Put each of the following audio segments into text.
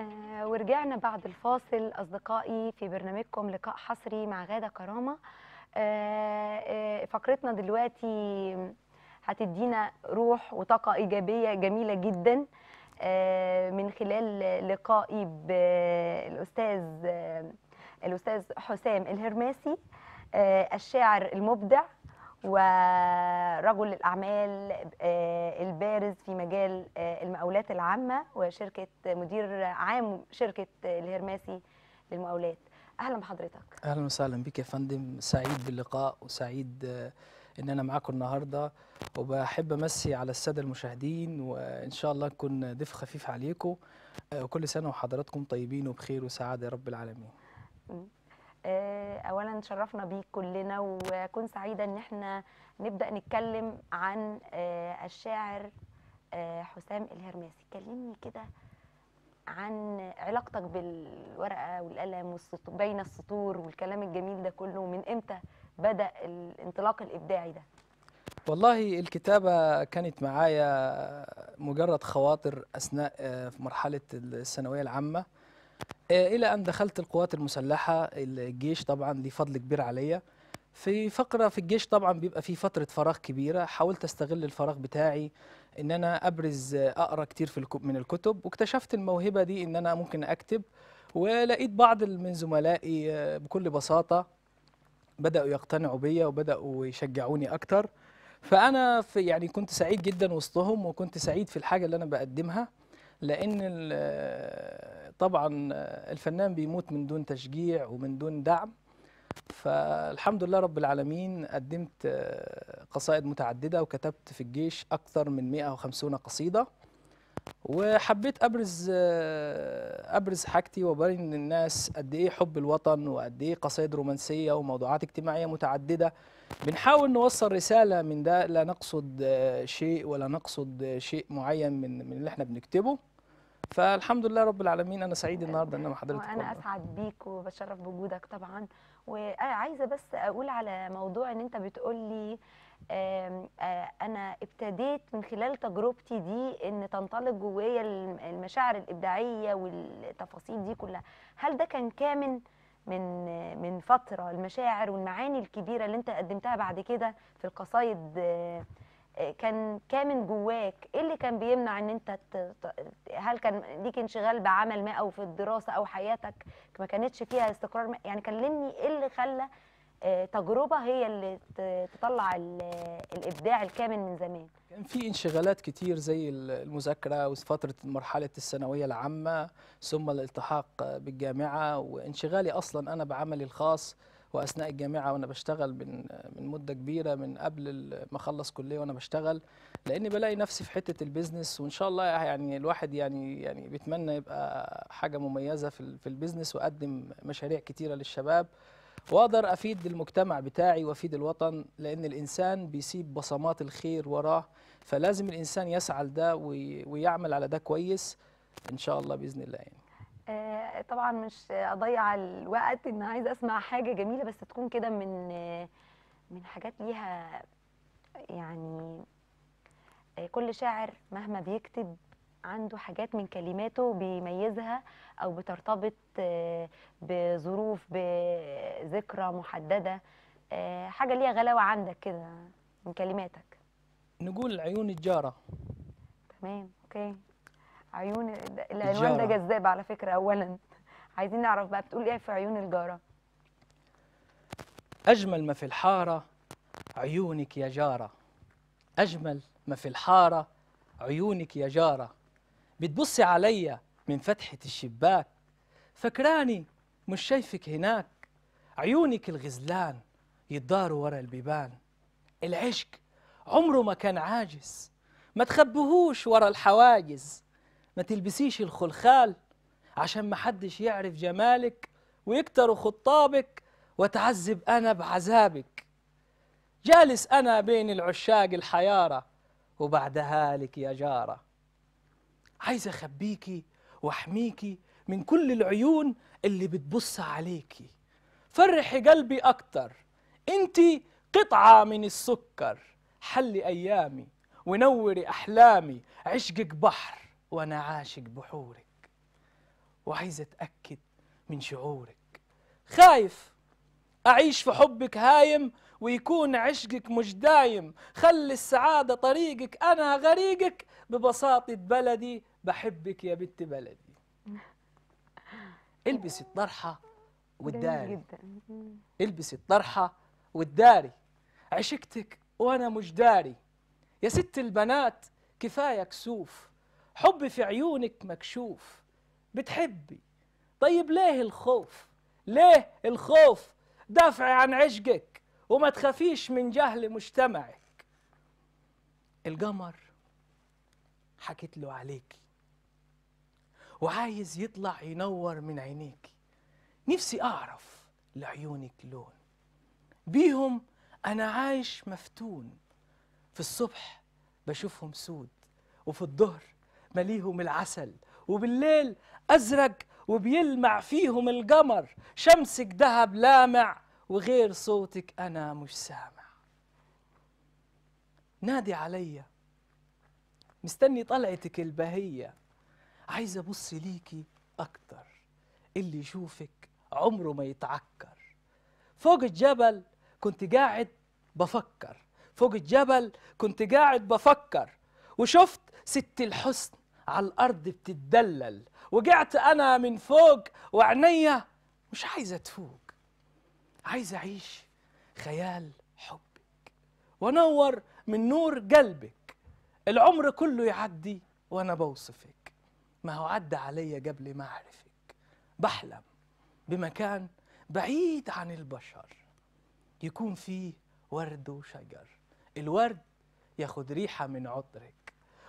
آه، ورجعنا بعد الفاصل أصدقائي في برنامجكم لقاء حصري مع غادة كرامة. آه، آه، فقرتنا دلوقتي هتدينا روح وطاقة إيجابية جميلة جدا آه، من خلال لقائي بالأستاذ آه، الأستاذ حسام الهرماسي الشاعر المبدع ورجل الأعمال آه، البارز في مجال آه، المقاولات العامة وشركة مدير عام شركة الهرماسي للمقاولات. أهلا بحضرتك. أهلا وسهلا بك يا فندم. سعيد باللقاء وسعيد آه، إن أنا معاكم النهارده. وبحب أمسي على السادة المشاهدين وإن شاء الله نكون ضيف خفيف عليكم. آه، وكل سنة وحضراتكم طيبين وبخير وسعادة يا رب العالمين. آه، اولا شرفنا بيك كلنا وكنت سعيدة إن إحنا نبدأ نتكلم عن آه، الشاعر آه، حسام الهرماسي. كلمني كده عن علاقتك بالورقة والقلم بين السطور والكلام الجميل ده كله من إمتى بدأ الانطلاق الإبداعي ده؟ والله الكتابة كانت معايا مجرد خواطر أثناء آه، في مرحلة الثانوية العامة. آه، إلى أن دخلت القوات المسلحة الجيش طبعا ليه فضل كبير عليا. في فقرة في الجيش طبعا بيبقى في فترة فراغ كبيرة. حاولت أستغل الفراغ بتاعي إن أنا أبرز آه، أقرأ كتير في من الكتب. واكتشفت الموهبة دي إن أنا ممكن أكتب. ولقيت بعض من زملائي آه، بكل بساطة بدأوا يقتنعوا بيا وبدأوا يشجعوني أكتر. فأنا في يعني كنت سعيد جدا وسطهم وكنت سعيد في الحاجة اللي أنا بقدمها. لأن طبعا الفنان بيموت من دون تشجيع ومن دون دعم. فالحمد لله رب العالمين قدمت آه، قصائد متعددة وكتبت في الجيش أكثر من 150 قصيدة. وحبيت أبرز آه، أبرز حاجتي وابين للناس قد إيه حب الوطن وقد إيه قصائد رومانسية وموضوعات اجتماعية متعددة. بنحاول نوصل رسالة من ده لا نقصد آه، شيء ولا نقصد آه، شيء معين من من اللي إحنا بنكتبه. فالحمد لله رب العالمين أنا سعيد النهارده إن أنا مع حضرتك وأنا والله. أسعد بيك وبتشرف بوجودك طبعا وعايزة بس أقول على موضوع إن أنت بتقول لي أنا ابتديت من خلال تجربتي دي إن تنطلق جوايا الم- المشاعر الإبداعية والتفاصيل دي كلها هل ده كان كامن من من فترة المشاعر والمعاني الكبيرة اللي أنت قدمتها بعد كده في القصايد كان كامن جواك. إيه اللي كان بيمنع إن أنت هل كان ليك انشغال بعمل ما أو في الدراسة أو حياتك ما كانتش فيها استقرار ما؟ يعني كلمني إيه اللي خلى آه، تجربة هي اللي تطلع ال- الإبداع الكامل من زمان؟ كان في انشغالات كتير زي ال- المذاكرة وفترة مرحلة الثانوية العامة ثم الالتحاق بالجامعة وانشغالي أصلا أنا بعملي الخاص وأثناء الجامعة وأنا بشتغل من من مدة كبيرة من قبل ما أخلص كلية وأنا بشتغل لأني بلاقي نفسي في حتة ال business وإن شاء الله يعني الواحد يعني يعني بيتمنى يبقى حاجة مميزة في في ال business وأقدم مشاريع كتيرة للشباب. وأقدر أفيد المجتمع بتاعي وأفيد الوطن لأن الإنسان بيسيب بصمات الخير وراه فلازم الإنسان يسعى لده وي- ويعمل على ده كويس إن شاء الله بإذن الله يعني. طبعا مش أضيع الوقت إن عايزة أسمع حاجة جميلة بس تكون كده من آه، من حاجات ليها يعني آه، كل شاعر مهما بيكتب عنده حاجات من كلماته بيميزها أو بترتبط آه، بظروف بذكرى محددة آه، حاجة ليها غلاوة عندك كده من كلماتك. نقول عيون الجارة. تمام أوكي. عيون العنوان ده. جذاب على فكرة اولا. عايزين نعرف بقى بتقول إيه في عيون الجارة؟ أجمل ما في الحارة عيونك يا جارة. أجمل ما في الحارة عيونك يا جارة. بتبصي عليا من فتحة الشباك. فكراني مش شايفك هناك. عيونك الغزلان يداروا ورا البيبان. العشق عمره ما كان عاجز. ما تخبهوش ورا الحواجز. ما تلبسيش الخلخال عشان ما حدش يعرف جمالك ويكتروا خطابك وتعذب أنا بعذابك. جالس أنا بين العشاق الحيارة وبعدها لك يا جارة. عايز أخبيكي وأحميكي من كل العيون اللي بتبص عليكي. فرحي قلبي أكتر. إنتي قطعة من السكر. حلي أيامي ونوري أحلامي. عشقك بحر. وأنا عاشق بحورك وعايز أتأكد من شعورك. خايف أعيش في حبك هايم ويكون عشقك مش دايم. خلي السعادة طريقك أنا غريقك. ببساطة بلدي بحبك يا بنت بلدي. البسي الطرحة والداري. البسي الطرحة والداري. عشقتك وأنا مش داري. يا ست البنات كفاية كسوف. حبي في عيونك مكشوف بتحبي. طيب ليه الخوف؟ ليه الخوف؟ دافعي عن عشقك وما تخافيش من جهل مجتمعك. القمر حكيت له عليكي وعايز يطلع ينور من عينيكي. نفسي أعرف لعيونك لون. بيهم أنا عايش مفتون. في الصبح بشوفهم سود وفي الظهر مليهم العسل وبالليل أزرق وبيلمع فيهم القمر. شمسك دهب لامع وغير صوتك أنا مش سامع. نادي عليا مستني طلعتك البهية. عايز أبص ليكي أكتر اللي يشوفك عمره ما يتعكر. فوق الجبل كنت قاعد بفكر فوق الجبل كنت قاعد بفكر وشفت ست الحسن على الأرض بتتدلل. وقعت أنا من فوق وعينيا مش عايزة تفوق. عايز أعيش خيال حبك. وأنور من نور قلبك. العمر كله يعدي وأنا بوصفك. ما هو عدى عليا قبل ما أعرفك. بحلم بمكان بعيد عن البشر. يكون فيه ورد وشجر. الورد ياخد ريحة من عطرك.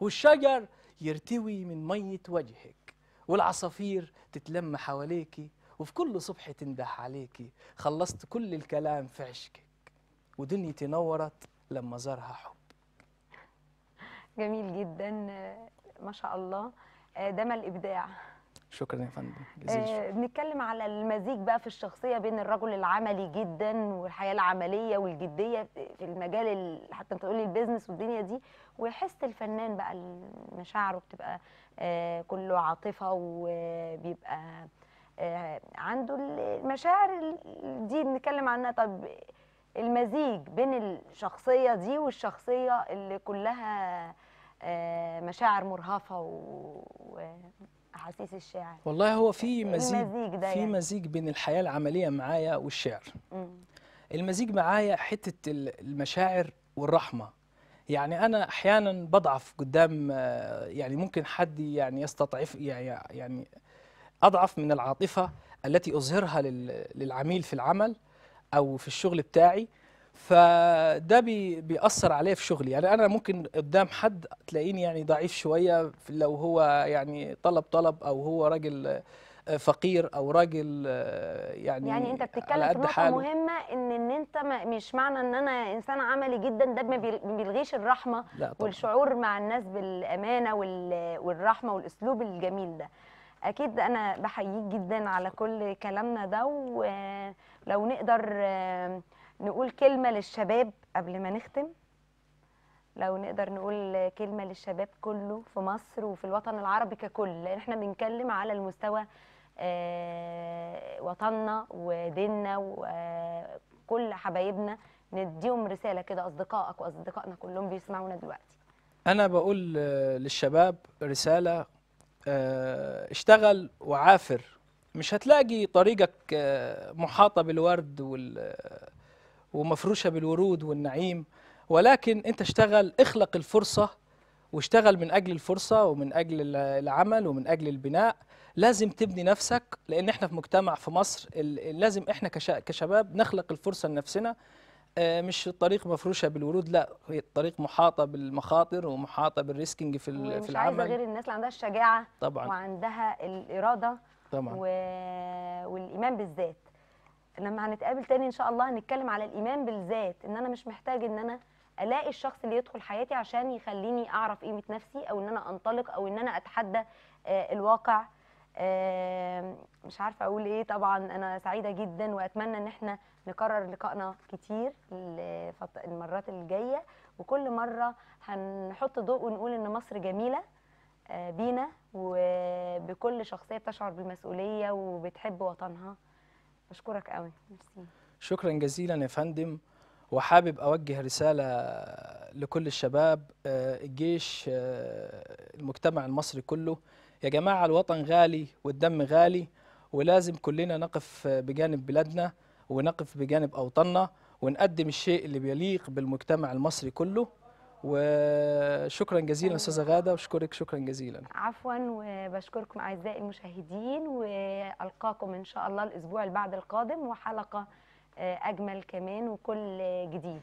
والشجر يرتوي من مية وجهك والعصافير تتلم حواليكي وفي كل صبح تنده عليكي خلصت كل الكلام في عشقك ودنيتي نورت لما زارها حب. جميل جدا ما شاء الله. آه، ده ما الإبداع. شكرا يا فندم. آه، بنتكلم على المزيج بقى في الشخصية بين الرجل العملي جدا والحياة العملية والجدية في المجال ال- حتى أنت تقولي البيزنس والدنيا دي ويحس الفنان بقى مشاعره بتبقى آه، كله عاطفة وبيبقى آه، عنده المشاعر ال- دي بنتكلم عنها طب المزيج بين الشخصية دي والشخصية اللي كلها مشاعر مرهفة و- واحاسيس الشاعر والله هو في مزيج في يعني. مزيج بين الحياة العملية معايا والشعر مم. المزيج معايا ال- المشاعر والرحمة يعني أنا أحيانا بضعف قدام آه، يعني ممكن حد يعني يستضعف يعني يعني أضعف من العاطفة التي أظهرها لل- للعميل في العمل أو في الشغل بتاعي فده بي بيأثر عليا في شغلي. يعني أنا ممكن قدام حد تلاقيني يعني ضعيف شوية لو هو يعني طلب طلب أو هو راجل آه، فقير أو راجل آه، يعني يعني أنت بتتكلم في نقطة حاله. مهمة إن إن أنت مش معنى إن أنا إنسان عملي جدا ده ما بيل- ما بيلغيش الرحمة لا طبعا. والشعور مع الناس بالأمانة وال- والرحمة والأسلوب الجميل ده. أكيد أنا بحييك جدا على كل كلامنا ده ولو نقدر آه، نقول كلمة للشباب قبل ما نختم. لو نقدر نقول كلمة للشباب كله في مصر وفي الوطن العربي ككل لأن إحنا بنتكلم على المستوى آه، وطننا وديننا وكل حبايبنا. نديهم رسالة كده أصدقائك وأصدقائنا كلهم بيسمعونا دلوقتي. أنا بقول آه، للشباب رسالة آه، اشتغل وعافر. مش هتلاقي طريقك آه، محاطة بالورد وال- ومفروشة بالورود والنعيم. ولكن أنت اشتغل اخلق الفرصة واشتغل من أجل الفرصة ومن أجل ال- العمل ومن أجل البناء. لازم تبني نفسك لأن إحنا في مجتمع في مصر لازم إحنا كشباب نخلق الفرصة لنفسنا. آه، مش الطريق مفروشة بالورود لا هي الطريق محاطة بالمخاطر ومحاطة بالريسكينج في في ومش عايزة العمل. غير الناس اللي عندها الشجاعة طبعا. وعندها الإرادة طبعا. و... والإيمان بالذات. لما هنتقابل تاني إن شاء الله هنتكلم على الإيمان بالذات إن أنا مش محتاج إن أنا ألاقي الشخص اللي يدخل حياتي عشان يخليني أعرف قيمة نفسي أو إن أنا أنطلق أو إن أنا أتحدى آه، الواقع. مش عارفة أقول إيه طبعا أنا سعيدة جدا وأتمنى إن إحنا نكرر لقائنا كتير المرات الجاية. وكل مرة هنحط ضوء ونقول إن مصر جميلة آه، بينا. وبكل شخصية بتشعر بالمسؤولية وبتحب وطنها. بشكرك قوي. ميرسي. شكرا جزيلا يا فندم. وحابب أوجه رسالة لكل الشباب. آه، الجيش آه، المجتمع المصري كله. يا جماعة الوطن غالي والدم غالي ولازم كلنا نقف بجانب بلادنا ونقف بجانب أوطاننا ونقدم الشيء اللي بيليق بالمجتمع المصري كله. وشكرا جزيلا أستاذة غادة وأشكرك شكرا جزيلا. عفوا وبشكركم أعزائي المشاهدين وألقاكم إن شاء الله الأسبوع اللي بعد القادم وحلقة آه، أجمل كمان وكل جديد.